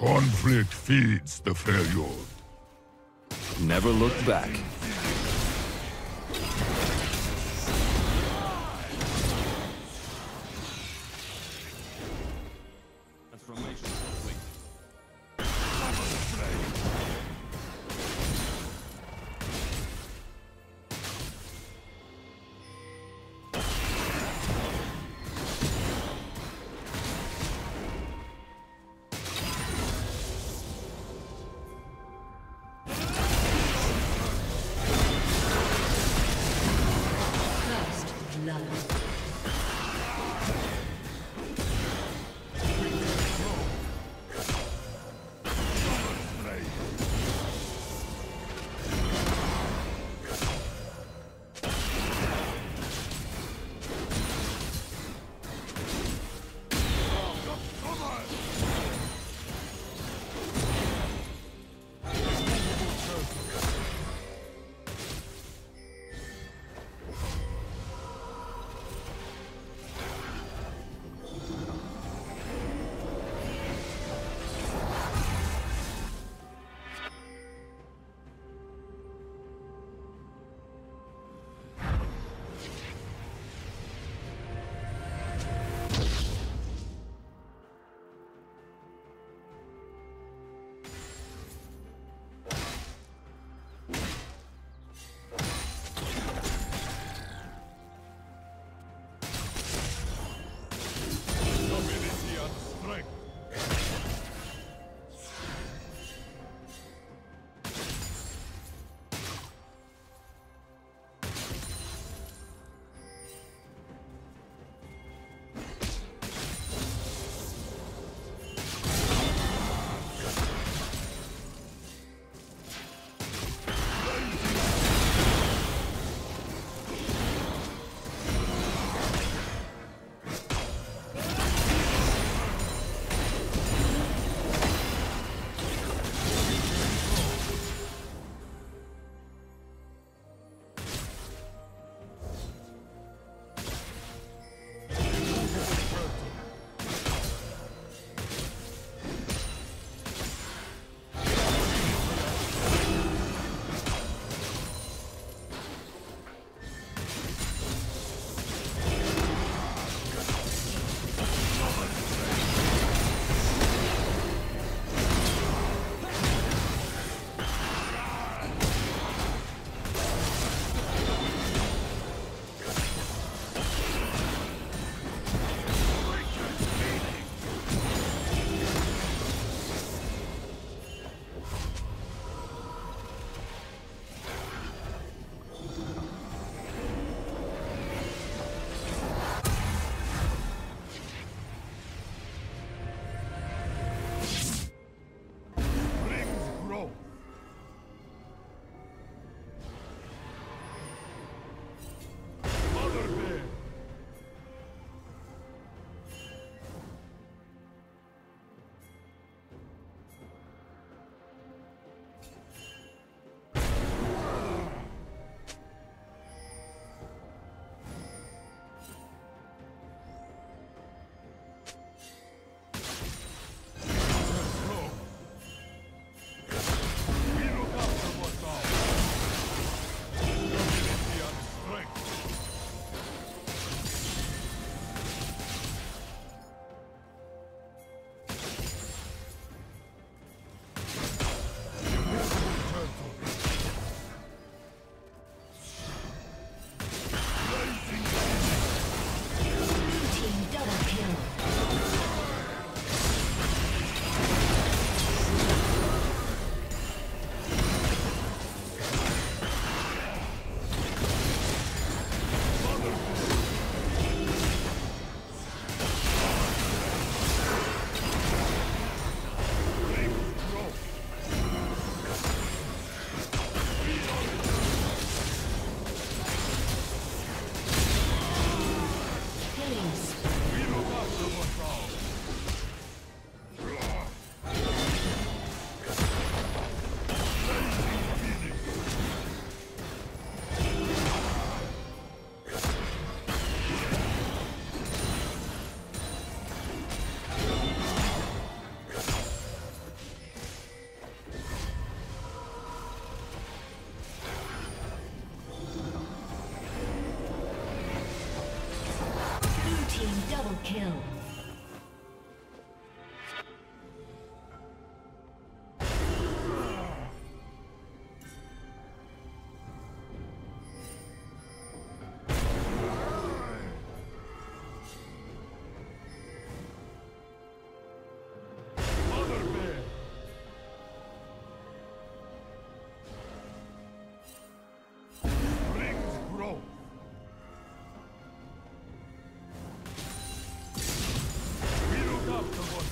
Conflict feeds the failure. Never look back.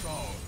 Sound.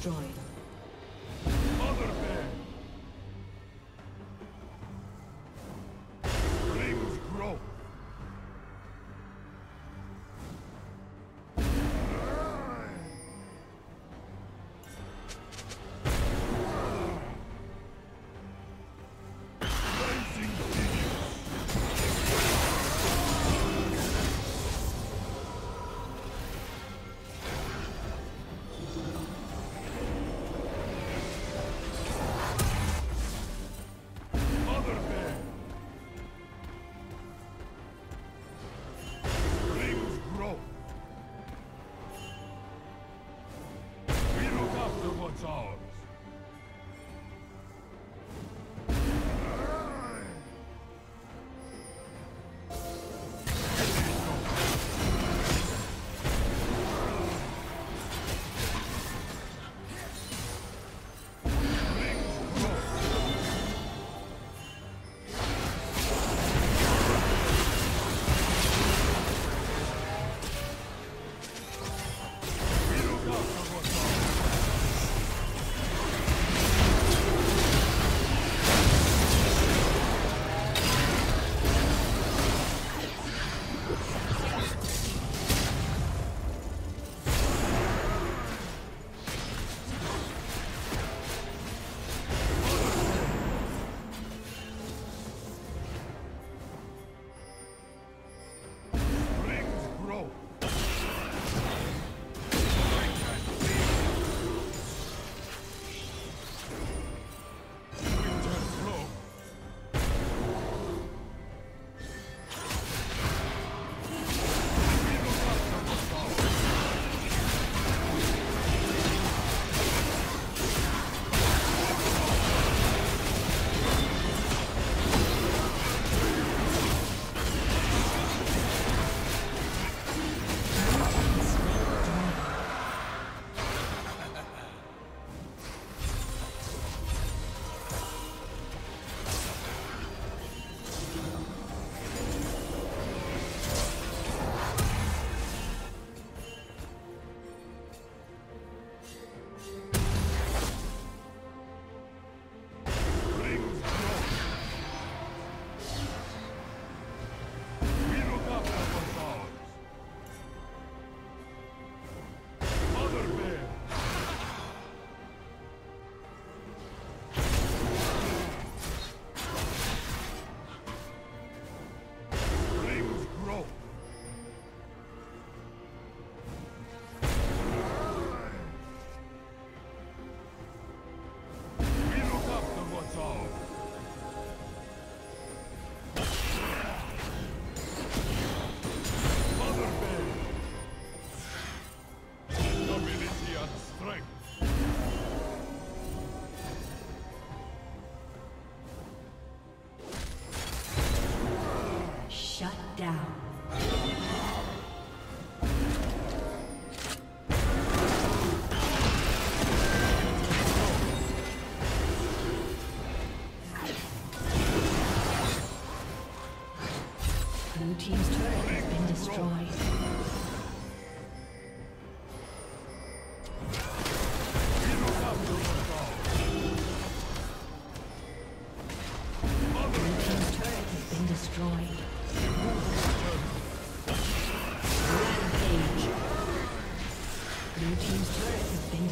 destroyed.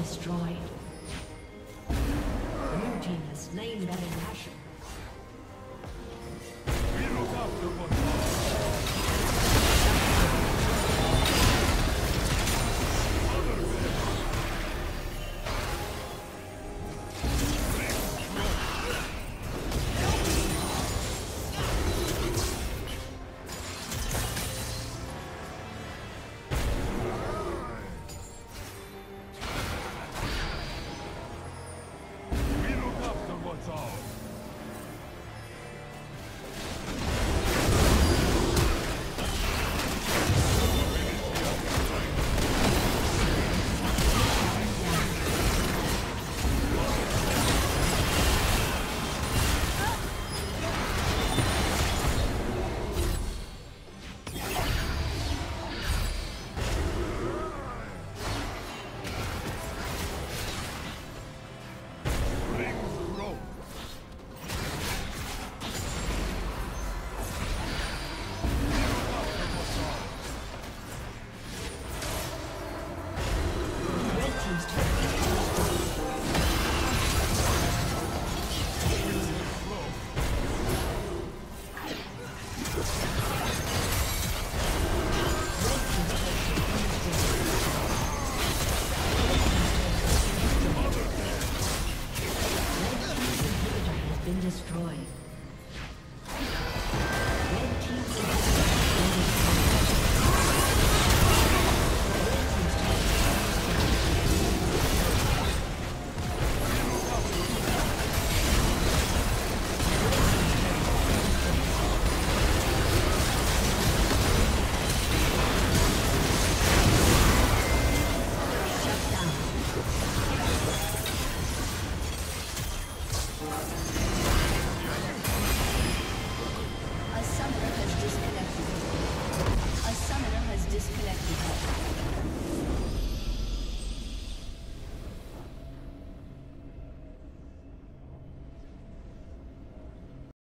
Destroyed. Blue team has slain Baron